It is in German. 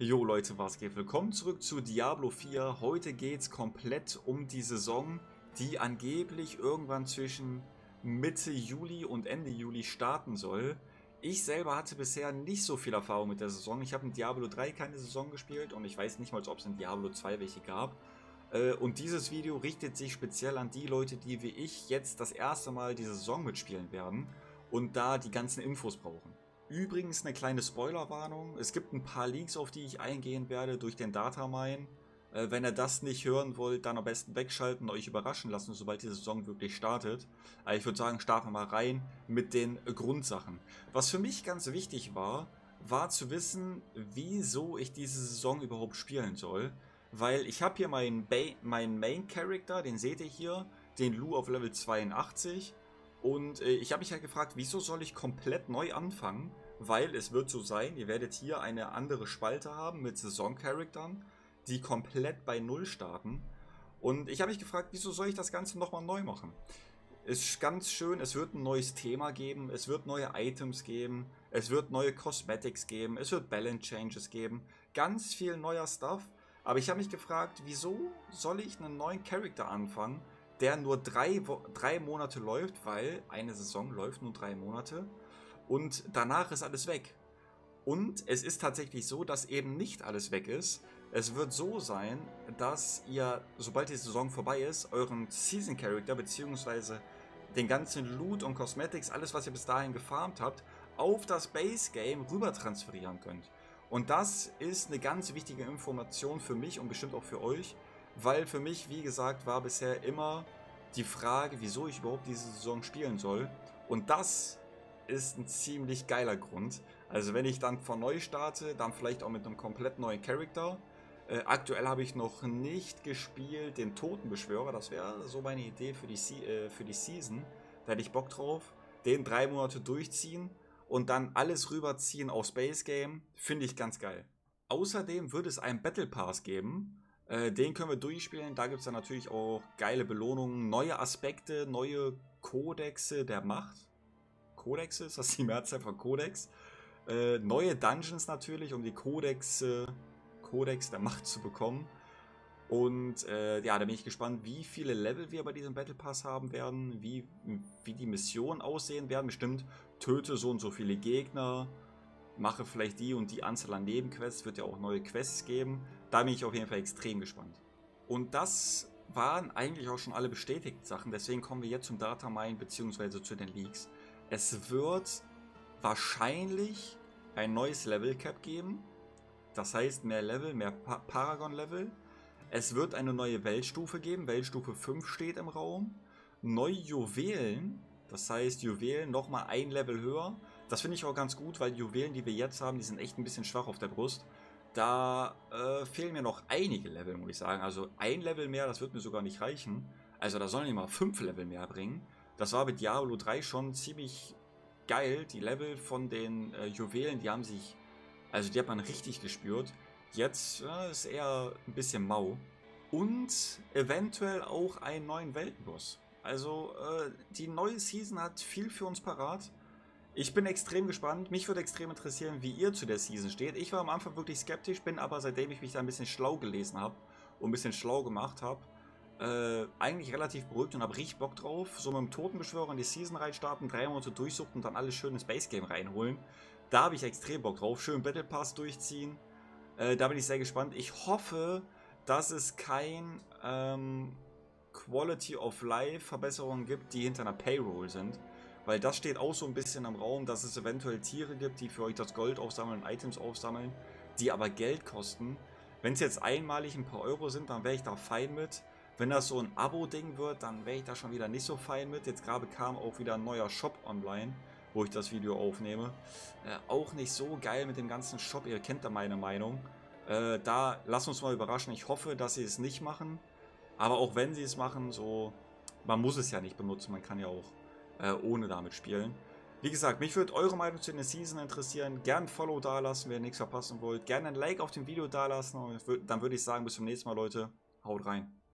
Jo Leute, was geht? Willkommen zurück zu Diablo 4. Heute geht es komplett um die Saison, die angeblich irgendwann zwischen Mitte Juli und Ende Juli starten soll. Ich selber hatte bisher nicht so viel Erfahrung mit der Saison. Ich habe in Diablo 3 keine Saison gespielt und ich weiß nicht mal, ob es in Diablo 2 welche gab. Äh, und dieses Video richtet sich speziell an die Leute, die wie ich jetzt das erste Mal die Saison mitspielen werden und da die ganzen Infos brauchen. Übrigens eine kleine Spoilerwarnung. Es gibt ein paar Leaks, auf die ich eingehen werde durch den Datamine. Äh, wenn ihr das nicht hören wollt, dann am besten wegschalten und euch überraschen lassen, sobald die Saison wirklich startet. Aber ich würde sagen, starten wir mal rein mit den Grundsachen. Was für mich ganz wichtig war, war zu wissen, wieso ich diese Saison überhaupt spielen soll. Weil ich habe hier meinen, meinen Main Character, den seht ihr hier, den Lou auf Level 82. Und äh, ich habe mich halt gefragt, wieso soll ich komplett neu anfangen? Weil es wird so sein, ihr werdet hier eine andere Spalte haben mit Saisoncharaktern, die komplett bei Null starten. Und ich habe mich gefragt, wieso soll ich das Ganze nochmal neu machen? Ist ganz schön, es wird ein neues Thema geben, es wird neue Items geben, es wird neue Cosmetics geben, es wird Balance Changes geben, ganz viel neuer Stuff. Aber ich habe mich gefragt, wieso soll ich einen neuen Charakter anfangen, der nur drei, drei Monate läuft, weil eine Saison läuft nur drei Monate und danach ist alles weg. Und es ist tatsächlich so, dass eben nicht alles weg ist. Es wird so sein, dass ihr, sobald die Saison vorbei ist, euren Season Character bzw. den ganzen Loot und Cosmetics, alles was ihr bis dahin gefarmt habt, auf das Base Game rüber transferieren könnt. Und das ist eine ganz wichtige Information für mich und bestimmt auch für euch, weil für mich, wie gesagt, war bisher immer die Frage, wieso ich überhaupt diese Saison spielen soll. Und das ist ein ziemlich geiler Grund. Also wenn ich dann von neu starte, dann vielleicht auch mit einem komplett neuen Charakter. Äh, aktuell habe ich noch nicht gespielt den Totenbeschwörer. Das wäre so meine Idee für die, äh, für die Season. Da hätte ich Bock drauf. Den drei Monate durchziehen und dann alles rüberziehen aufs Base Game. Finde ich ganz geil. Außerdem wird es einen Battle Pass geben. Äh, den können wir durchspielen. Da gibt es dann natürlich auch geile Belohnungen, neue Aspekte, neue Kodexe der Macht. Kodexe, ist das die Mehrzahl von Kodex? Äh, neue Dungeons natürlich, um die Kodexe, Kodex der Macht zu bekommen. Und äh, ja, da bin ich gespannt, wie viele Level wir bei diesem Battle Pass haben werden, wie, wie die Missionen aussehen werden. Bestimmt töte so und so viele Gegner, mache vielleicht die und die Anzahl an Nebenquests, wird ja auch neue Quests geben. Da bin ich auf jeden Fall extrem gespannt. Und das waren eigentlich auch schon alle bestätigten Sachen, deswegen kommen wir jetzt zum Datamine bzw. zu den Leaks. Es wird wahrscheinlich ein neues Level Cap geben. Das heißt mehr Level, mehr pa Paragon Level. Es wird eine neue Weltstufe geben. Weltstufe 5 steht im Raum. Neue Juwelen. Das heißt Juwelen nochmal ein Level höher. Das finde ich auch ganz gut, weil die Juwelen, die wir jetzt haben, die sind echt ein bisschen schwach auf der Brust. Da äh, fehlen mir noch einige Level, muss ich sagen. Also ein Level mehr, das wird mir sogar nicht reichen. Also da sollen die mal fünf Level mehr bringen. Das war mit Diablo 3 schon ziemlich geil. Die Level von den äh, Juwelen, die haben sich, also die hat man richtig gespürt. Jetzt äh, ist eher ein bisschen mau. Und eventuell auch einen neuen Weltenboss. Also äh, die neue Season hat viel für uns parat. Ich bin extrem gespannt. Mich würde extrem interessieren, wie ihr zu der Season steht. Ich war am Anfang wirklich skeptisch, bin aber seitdem ich mich da ein bisschen schlau gelesen habe und ein bisschen schlau gemacht habe, äh, eigentlich relativ beruhigt und habe richtig Bock drauf. So mit dem Totenbeschwörer in die Season reinstarten, drei Monate durchsuchen und dann alles schön ins Base Game reinholen. Da habe ich extrem Bock drauf. Schön Battle Pass durchziehen. Äh, da bin ich sehr gespannt. Ich hoffe, dass es kein ähm, Quality of Life Verbesserungen gibt, die hinter einer Payroll sind. Weil das steht auch so ein bisschen im Raum, dass es eventuell Tiere gibt, die für euch das Gold aufsammeln, Items aufsammeln, die aber Geld kosten. Wenn es jetzt einmalig ein paar Euro sind, dann wäre ich da fein mit. Wenn das so ein Abo-Ding wird, dann wäre ich da schon wieder nicht so fein mit. Jetzt gerade kam auch wieder ein neuer Shop online, wo ich das Video aufnehme. Äh, auch nicht so geil mit dem ganzen Shop, ihr kennt da meine Meinung. Äh, da lasst uns mal überraschen. Ich hoffe, dass sie es nicht machen. Aber auch wenn sie es machen, so, man muss es ja nicht benutzen. Man kann ja auch äh, ohne damit spielen. Wie gesagt, mich würde eure Meinung zu der Season interessieren. Gerne ein Follow dalassen, wenn ihr nichts verpassen wollt. Gerne ein Like auf dem Video dalassen. Und dann würde ich sagen, bis zum nächsten Mal, Leute. Haut rein.